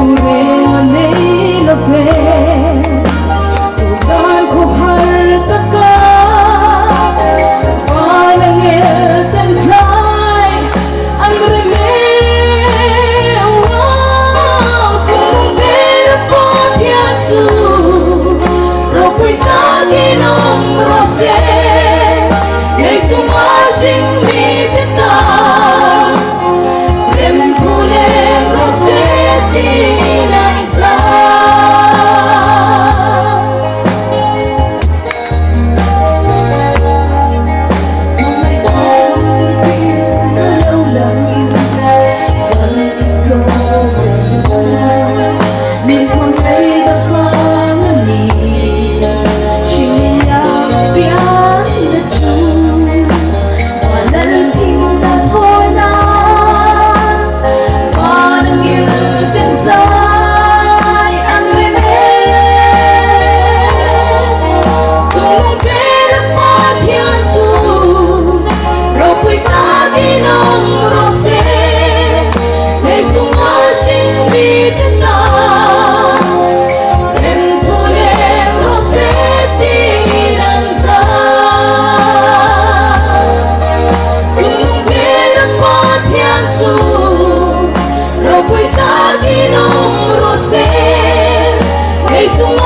Ure taginong rosel